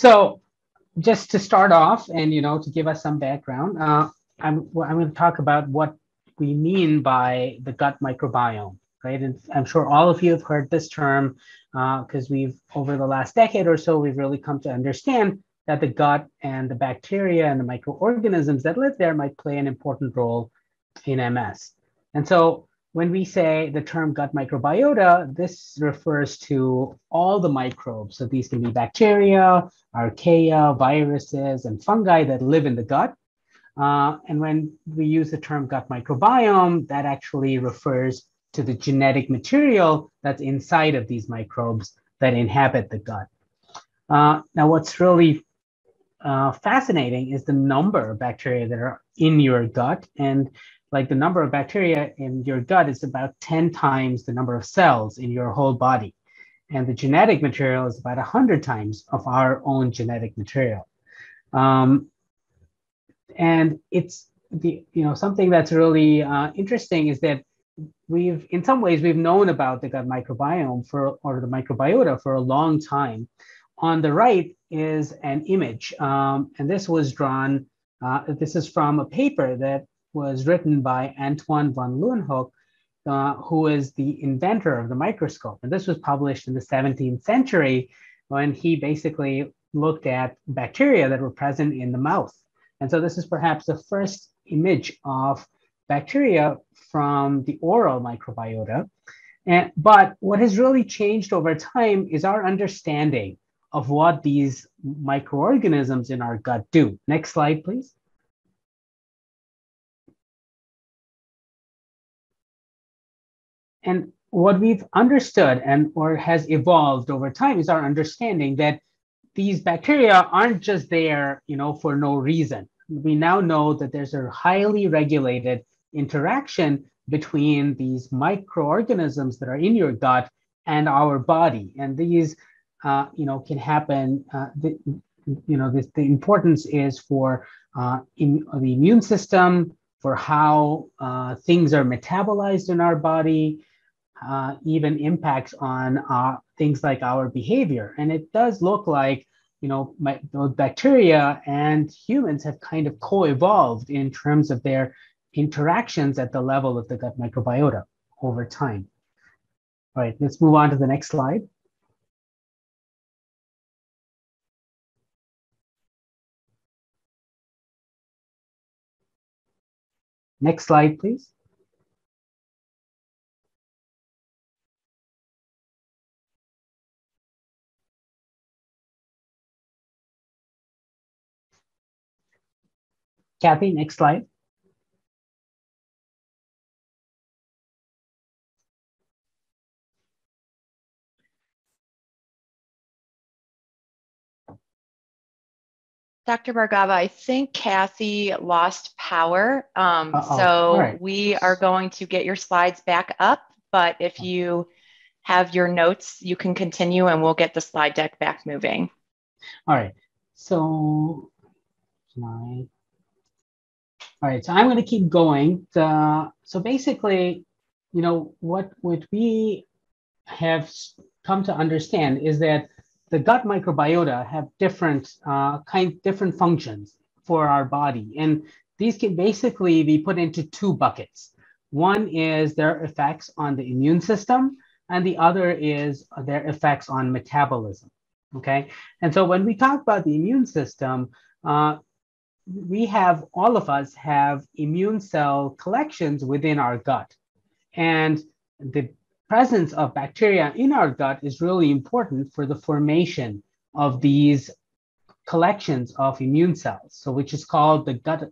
So just to start off and, you know, to give us some background, uh, I'm, I'm going to talk about what we mean by the gut microbiome, right? And I'm sure all of you have heard this term because uh, we've, over the last decade or so, we've really come to understand that the gut and the bacteria and the microorganisms that live there might play an important role in MS. And so when we say the term gut microbiota, this refers to all the microbes. So these can be bacteria, archaea, viruses, and fungi that live in the gut. Uh, and when we use the term gut microbiome, that actually refers to the genetic material that's inside of these microbes that inhabit the gut. Uh, now, what's really uh, fascinating is the number of bacteria that are in your gut. And like the number of bacteria in your gut is about 10 times the number of cells in your whole body. And the genetic material is about 100 times of our own genetic material. Um, and it's the, you know, something that's really uh, interesting is that we've, in some ways, we've known about the gut microbiome for, or the microbiota for a long time. On the right is an image, um, and this was drawn, uh, this is from a paper that was written by Antoine van Leeuwenhoek, uh, who is the inventor of the microscope. And this was published in the 17th century when he basically looked at bacteria that were present in the mouth. And so this is perhaps the first image of bacteria from the oral microbiota. And, but what has really changed over time is our understanding of what these microorganisms in our gut do. Next slide, please. And what we've understood and or has evolved over time is our understanding that these bacteria aren't just there, you know, for no reason. We now know that there's a highly regulated interaction between these microorganisms that are in your gut and our body, and these, uh, you know, can happen. Uh, the, you know, this, the importance is for uh, in the immune system, for how uh, things are metabolized in our body, uh, even impacts on uh, things like our behavior. And it does look like, you know, my, bacteria and humans have kind of co-evolved in terms of their interactions at the level of the gut microbiota over time. All right, let's move on to the next slide. Next slide, please. Kathy, next slide. Dr. Bhargava, I think Kathy lost power. Um, so right. we are going to get your slides back up, but if you have your notes, you can continue and we'll get the slide deck back moving. All right. So slide. All right, so I'm going to keep going. Uh, so basically, you know, what, what we have come to understand is that the gut microbiota have different uh, kind, different functions for our body, and these can basically be put into two buckets. One is their effects on the immune system, and the other is their effects on metabolism. Okay, and so when we talk about the immune system, uh, we have, all of us have immune cell collections within our gut. And the presence of bacteria in our gut is really important for the formation of these collections of immune cells, so which is called the gut,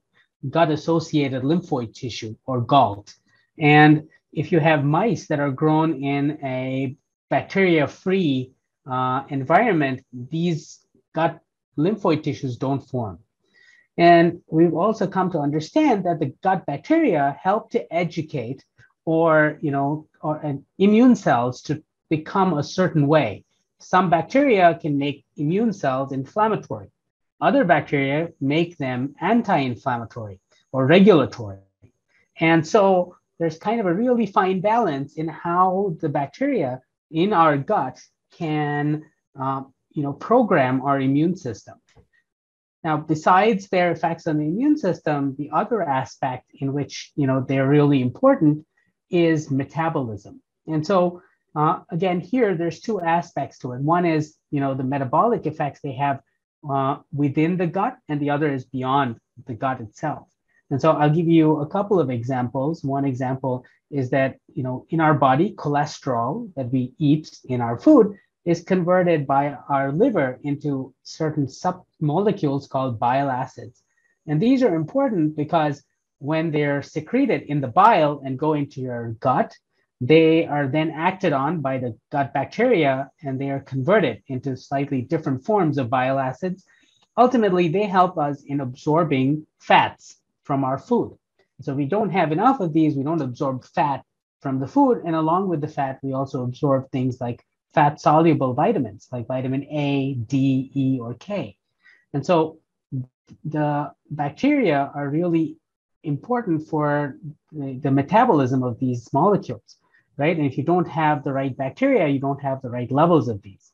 gut associated lymphoid tissue or GALT. And if you have mice that are grown in a bacteria free uh, environment, these gut lymphoid tissues don't form. And we've also come to understand that the gut bacteria help to educate or, you know, or immune cells to become a certain way. Some bacteria can make immune cells inflammatory. Other bacteria make them anti-inflammatory or regulatory. And so there's kind of a really fine balance in how the bacteria in our gut can, uh, you know, program our immune system. Now, besides their effects on the immune system, the other aspect in which you know they're really important is metabolism. And so, uh, again, here there's two aspects to it. One is you know the metabolic effects they have uh, within the gut, and the other is beyond the gut itself. And so, I'll give you a couple of examples. One example is that you know in our body, cholesterol that we eat in our food is converted by our liver into certain submolecules called bile acids. And these are important because when they're secreted in the bile and go into your gut, they are then acted on by the gut bacteria and they are converted into slightly different forms of bile acids. Ultimately, they help us in absorbing fats from our food. So we don't have enough of these, we don't absorb fat from the food. And along with the fat, we also absorb things like fat soluble vitamins like vitamin A, D, E, or K. And so the bacteria are really important for the, metabolism of these molecules, right? And if you don't have the right bacteria, you don't have the right levels of these.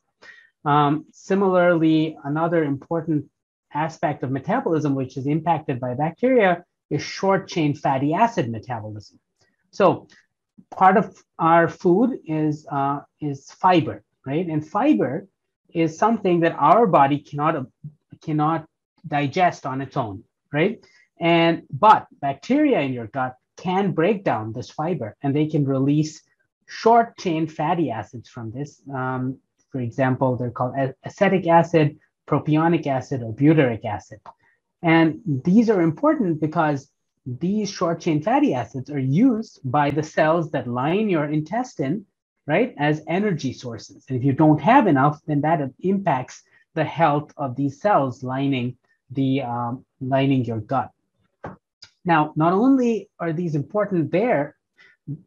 Um, similarly, another important aspect of metabolism, which is impacted by bacteria, is short chain fatty acid metabolism. So part of our food is uh, is fiber, right? And fiber is something that our body cannot cannot digest on its own, right? And but bacteria in your gut can break down this fiber, and they can release short chain fatty acids from this. Um, for example, they're called acetic acid, propionic acid, or butyric acid. And these are important because these short chain fatty acids are used by the cells that line your intestine, right, as energy sources. And if you don't have enough, then that impacts the health of these cells lining the um, lining your gut. Now, not only are these important there,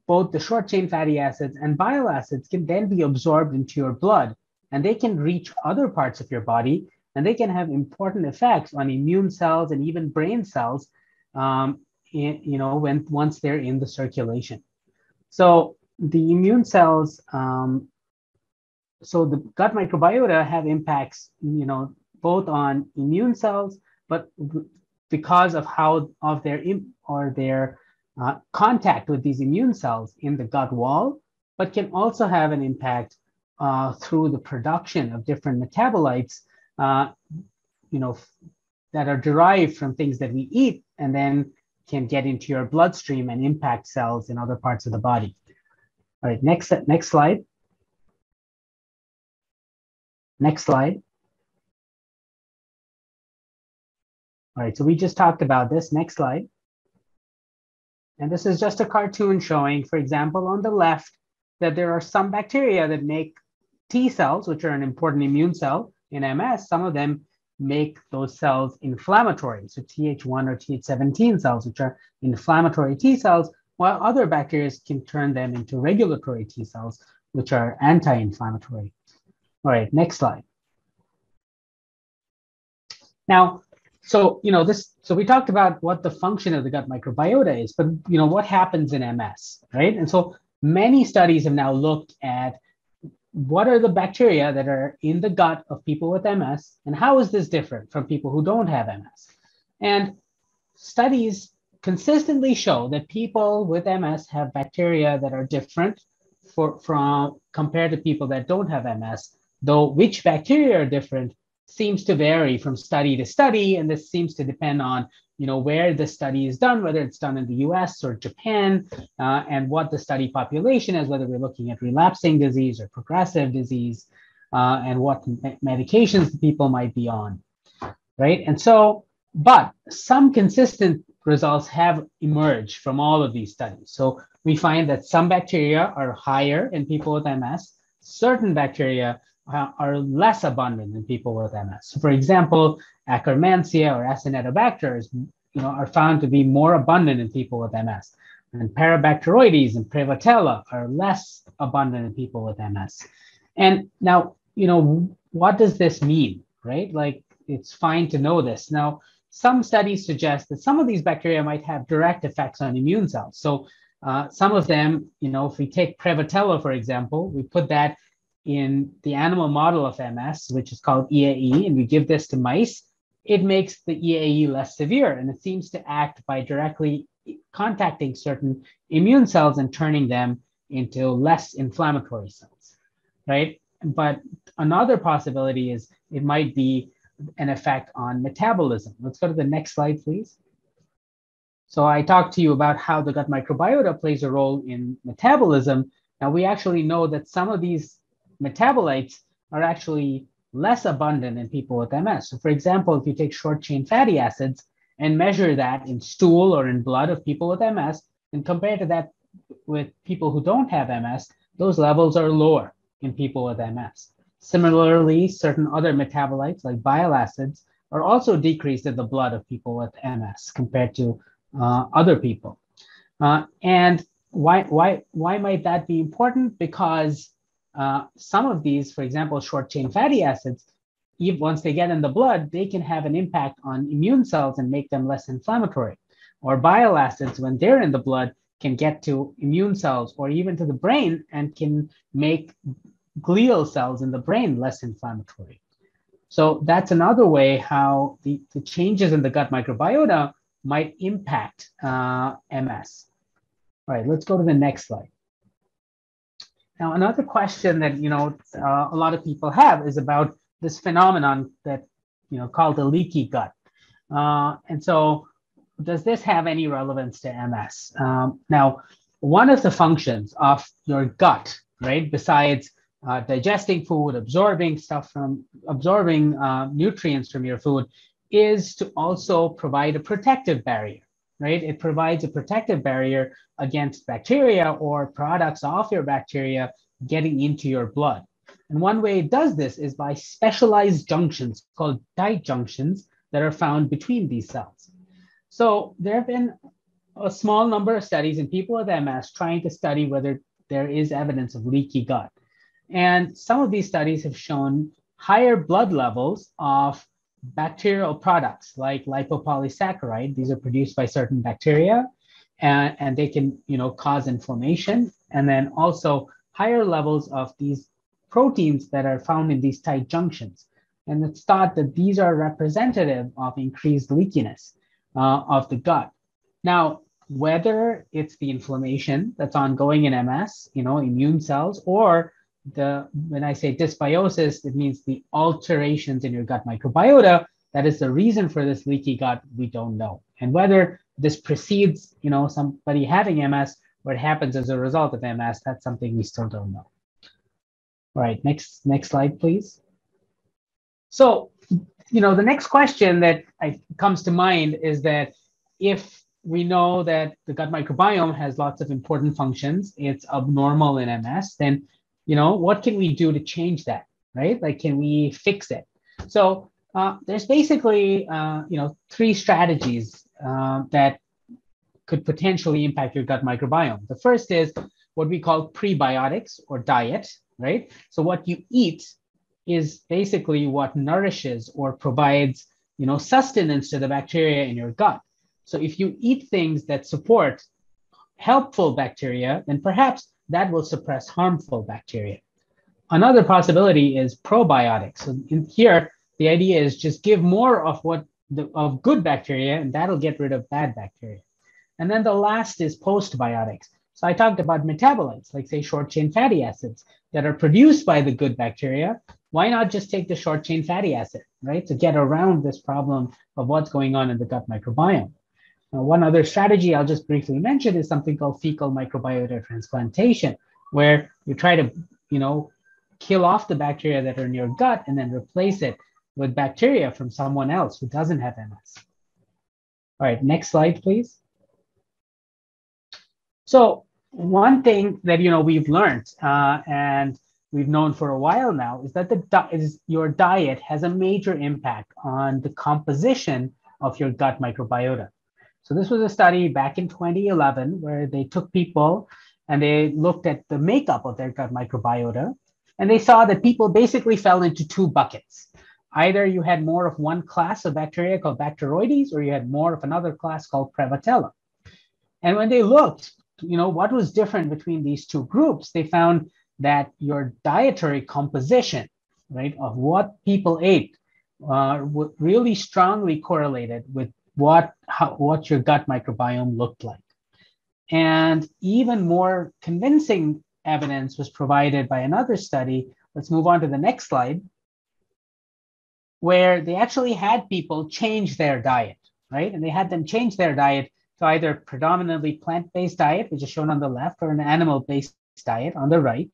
both the short chain fatty acids and bile acids can then be absorbed into your blood and they can reach other parts of your body and they can have important effects on immune cells and even brain cells um, in, you know, when once they're in the circulation. So the immune cells, um, so the gut microbiota have impacts, you know, both on immune cells, but because of how of their or their uh, contact with these immune cells in the gut wall, but can also have an impact uh, through the production of different metabolites, uh, you know, that are derived from things that we eat, and then can get into your bloodstream and impact cells in other parts of the body. All right, next, next slide. Next slide. All right, so we just talked about this. Next slide. And this is just a cartoon showing, for example, on the left, that there are some bacteria that make T cells, which are an important immune cell in MS. Some of them make those cells inflammatory. So Th1 or Th17 cells, which are inflammatory T cells, while other bacteria can turn them into regulatory T cells, which are anti-inflammatory. All right, next slide. Now, so you know this. So we talked about what the function of the gut microbiota is, but you know what happens in MS, right? And so many studies have now looked at what are the bacteria that are in the gut of people with MS, and how is this different from people who don't have MS? And studies consistently show that people with MS have bacteria that are different for, from compared to people that don't have MS, though which bacteria are different seems to vary from study to study, and this seems to depend on you know where the study is done, whether it's done in the U.S. or Japan, uh, and what the study population is, whether we're looking at relapsing disease or progressive disease, uh, and what medications the people might be on, right? And so, but some consistent results have emerged from all of these studies. So we find that some bacteria are higher in people with MS, certain bacteria are less abundant in people with MS. For example, Akkermansia or Acinetobacter you know, are found to be more abundant in people with MS. And Parabacteroides and Prevotella are less abundant in people with MS. And now, you know, what does this mean, right? Like, it's fine to know this. Now, some studies suggest that some of these bacteria might have direct effects on immune cells. So, uh, some of them, you know, if we take Prevotella, for example, we put that in the animal model of MS, which is called EAE, and we give this to mice, it makes the EAE less severe. And it seems to act by directly contacting certain immune cells and turning them into less inflammatory cells, right? But another possibility is it might be an effect on metabolism. Let's go to the next slide, please. So I talked to you about how the gut microbiota plays a role in metabolism. Now we actually know that some of these metabolites are actually less abundant in people with MS. So for example, if you take short chain fatty acids and measure that in stool or in blood of people with MS and compare to that with people who don't have MS, those levels are lower in people with MS. Similarly, certain other metabolites like bile acids are also decreased in the blood of people with MS compared to uh, other people. Uh, and why, why, why might that be important? Because uh, some of these, for example, short chain fatty acids, if, once they get in the blood, they can have an impact on immune cells and make them less inflammatory. Or bile acids, when they're in the blood, can get to immune cells or even to the brain and can make glial cells in the brain less inflammatory. So that's another way how the, the changes in the gut microbiota might impact uh, MS. All right, let's go to the next slide. Now, another question that you know uh, a lot of people have is about this phenomenon that you know called the leaky gut. Uh, and so, does this have any relevance to MS? Um, now, one of the functions of your gut, right, besides uh, digesting food, absorbing stuff from absorbing uh, nutrients from your food, is to also provide a protective barrier, right? It provides a protective barrier against bacteria or products of your bacteria getting into your blood. And one way it does this is by specialized junctions called tight junctions that are found between these cells. So there have been a small number of studies in people with MS trying to study whether there is evidence of leaky gut. And some of these studies have shown higher blood levels of bacterial products like lipopolysaccharide. These are produced by certain bacteria and, and they can you know, cause inflammation. And then also higher levels of these proteins that are found in these tight junctions. And it's thought that these are representative of increased leakiness uh, of the gut. Now, whether it's the inflammation that's ongoing in MS, you know, immune cells, or the when I say dysbiosis, it means the alterations in your gut microbiota. That is the reason for this leaky gut. We don't know, and whether this precedes, you know, somebody having MS or it happens as a result of MS, that's something we still don't know. All right, next next slide, please. So, you know, the next question that I, comes to mind is that if we know that the gut microbiome has lots of important functions, it's abnormal in MS, then you know what can we do to change that right? Like can we fix it? So uh, there's basically uh, you know three strategies uh, that could potentially impact your gut microbiome. The first is what we call prebiotics or diet right? So what you eat is basically what nourishes or provides you know sustenance to the bacteria in your gut. So if you eat things that support helpful bacteria then perhaps that will suppress harmful bacteria. Another possibility is probiotics. So in here, the idea is just give more of what the, of good bacteria, and that'll get rid of bad bacteria. And then the last is postbiotics. So I talked about metabolites, like say short chain fatty acids that are produced by the good bacteria. Why not just take the short chain fatty acid, right, to get around this problem of what's going on in the gut microbiome? Now, one other strategy I'll just briefly mention is something called fecal microbiota transplantation, where you try to, you know, kill off the bacteria that are in your gut and then replace it with bacteria from someone else who doesn't have MS. All right, next slide, please. So one thing that you know we've learned uh, and we've known for a while now is that the is your diet has a major impact on the composition of your gut microbiota. So this was a study back in 2011 where they took people and they looked at the makeup of their gut microbiota, and they saw that people basically fell into two buckets. Either you had more of one class of bacteria called Bacteroides, or you had more of another class called Prevotella. And when they looked, you know, what was different between these two groups, they found that your dietary composition, right, of what people ate, uh, really strongly correlated with what how, what your gut microbiome looked like. And even more convincing evidence was provided by another study. Let's move on to the next slide, where they actually had people change their diet, right? And they had them change their diet to either predominantly plant-based diet, which is shown on the left, or an animal-based diet on the right.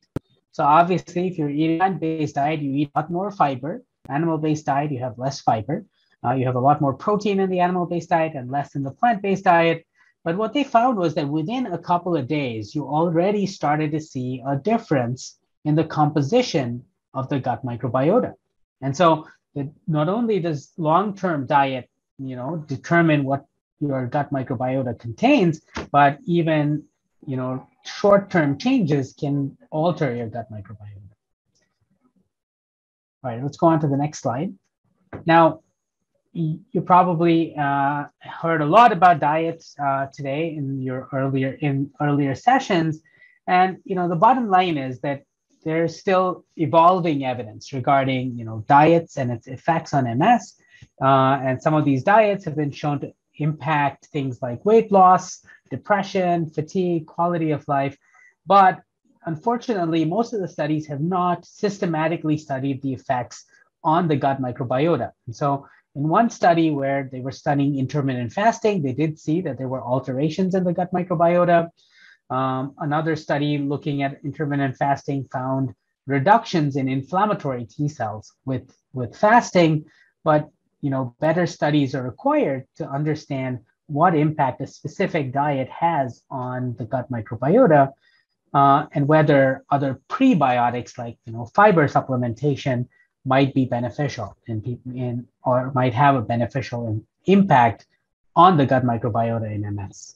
So obviously, if you're eating plant-based diet, you eat a lot more fiber. Animal-based diet, you have less fiber. Uh, you have a lot more protein in the animal-based diet and less in the plant-based diet. But what they found was that within a couple of days, you already started to see a difference in the composition of the gut microbiota. And so it, not only does long-term diet, you know, determine what your gut microbiota contains, but even, you know, short-term changes can alter your gut microbiota. All right, let's go on to the next slide. Now, you probably uh, heard a lot about diets uh, today in your earlier in earlier sessions, and you know the bottom line is that there's still evolving evidence regarding you know diets and its effects on MS, uh, and some of these diets have been shown to impact things like weight loss, depression, fatigue, quality of life, but unfortunately, most of the studies have not systematically studied the effects on the gut microbiota, and so in one study where they were studying intermittent fasting, they did see that there were alterations in the gut microbiota. Um, another study looking at intermittent fasting found reductions in inflammatory T cells with, with fasting, but you know, better studies are required to understand what impact a specific diet has on the gut microbiota uh, and whether other prebiotics like you know fiber supplementation might be beneficial in people in or might have a beneficial impact on the gut microbiota in MS.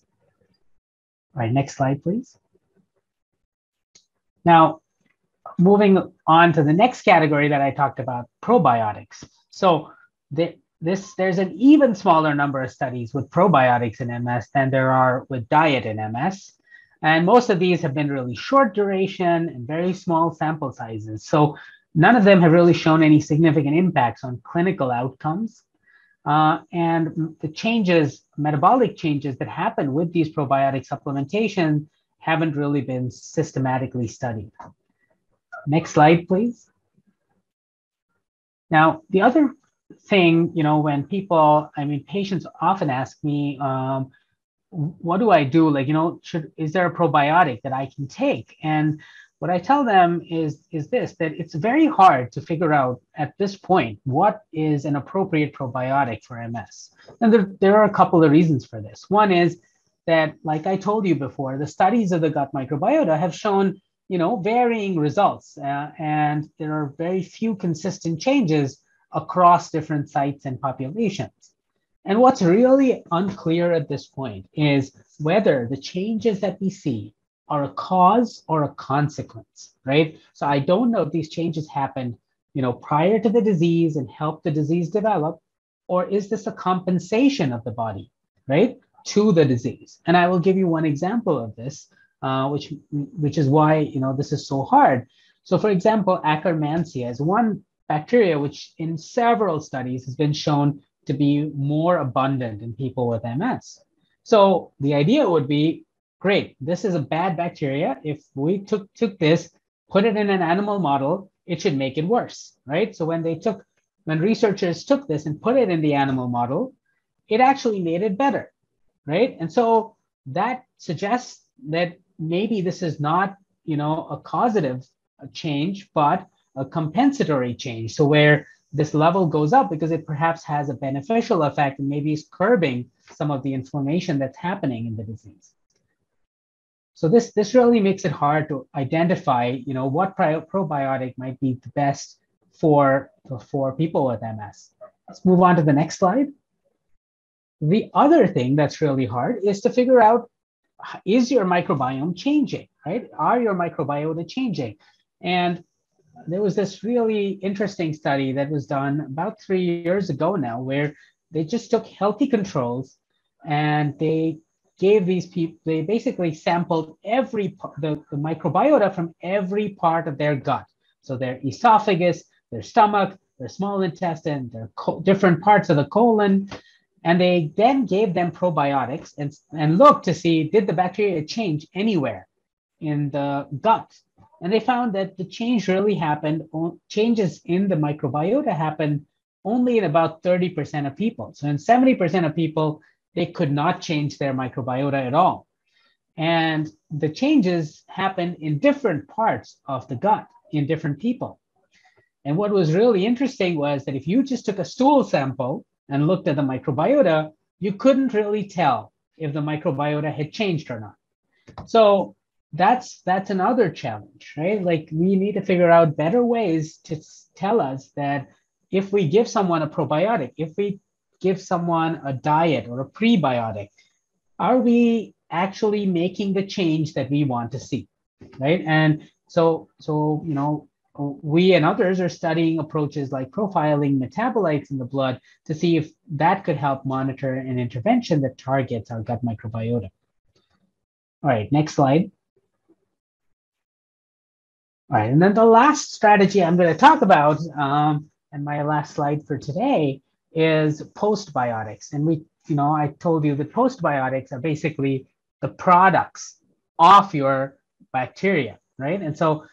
All right, next slide, please. Now, moving on to the next category that I talked about, probiotics. So the, this there's an even smaller number of studies with probiotics in MS than there are with diet in MS. And most of these have been really short duration and very small sample sizes. So None of them have really shown any significant impacts on clinical outcomes. Uh, and the changes, metabolic changes that happen with these probiotic supplementation haven't really been systematically studied. Next slide, please. Now, the other thing, you know, when people, I mean, patients often ask me, um, what do I do? Like, you know, should, is there a probiotic that I can take? And what I tell them is, is this that it's very hard to figure out at this point what is an appropriate probiotic for MS. And there, there are a couple of reasons for this. One is that, like I told you before, the studies of the gut microbiota have shown you know, varying results, uh, and there are very few consistent changes across different sites and populations. And what's really unclear at this point is whether the changes that we see are a cause or a consequence, right? So I don't know if these changes happened, you know, prior to the disease and help the disease develop, or is this a compensation of the body, right, to the disease? And I will give you one example of this, uh, which which is why you know this is so hard. So, for example, Akkermansia is one bacteria which, in several studies, has been shown to be more abundant in people with MS. So the idea would be great, this is a bad bacteria. If we took, took this, put it in an animal model, it should make it worse, right? So when they took, when researchers took this and put it in the animal model, it actually made it better, right? And so that suggests that maybe this is not, you know, a causative change, but a compensatory change. So where this level goes up because it perhaps has a beneficial effect and maybe is curbing some of the inflammation that's happening in the disease. So this, this really makes it hard to identify, you know, what probiotic might be the best for, for people with MS. Let's move on to the next slide. The other thing that's really hard is to figure out, is your microbiome changing, right? Are your microbiota changing? And there was this really interesting study that was done about three years ago now, where they just took healthy controls and they gave these people, they basically sampled every the, the microbiota from every part of their gut. So their esophagus, their stomach, their small intestine, their different parts of the colon. And they then gave them probiotics and, and looked to see did the bacteria change anywhere in the gut. And they found that the change really happened, changes in the microbiota happened only in about 30% of people. So in 70% of people, they could not change their microbiota at all. And the changes happen in different parts of the gut in different people. And what was really interesting was that if you just took a stool sample and looked at the microbiota, you couldn't really tell if the microbiota had changed or not. So that's that's another challenge, right? Like we need to figure out better ways to tell us that if we give someone a probiotic, if we give someone a diet or a prebiotic, are we actually making the change that we want to see, right? And so, so you know, we and others are studying approaches like profiling metabolites in the blood to see if that could help monitor an intervention that targets our gut microbiota. All right, next slide. All right, and then the last strategy I'm going to talk about, um, and my last slide for today, is postbiotics. And we, you know, I told you that postbiotics are basically the products of your bacteria, right? And so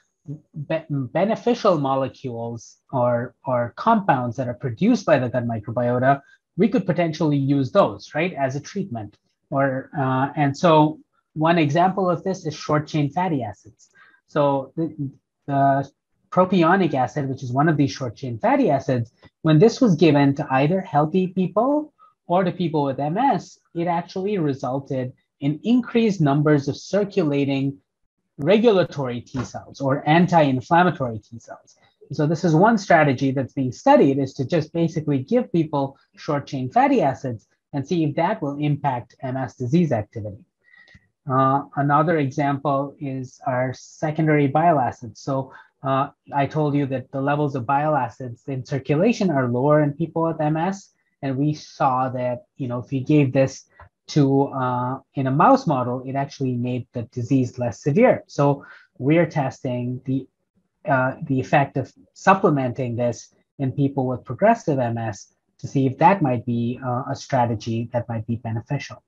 be- beneficial molecules or, or compounds that are produced by the gut microbiota, we could potentially use those, right, as a treatment. Or uh, and so one example of this is short chain fatty acids. So the, the propionic acid, which is one of these short chain fatty acids, when this was given to either healthy people or to people with MS, it actually resulted in increased numbers of circulating regulatory T cells or anti-inflammatory T cells. So this is one strategy that's being studied is to just basically give people short chain fatty acids and see if that will impact MS disease activity. Uh, another example is our secondary bile acids. So uh, I told you that the levels of bile acids in circulation are lower in people with MS. And we saw that, you know, if we gave this to uh, in a mouse model, it actually made the disease less severe. So we're testing the uh, the effect of supplementing this in people with progressive MS to see if that might be uh, a strategy that might be beneficial.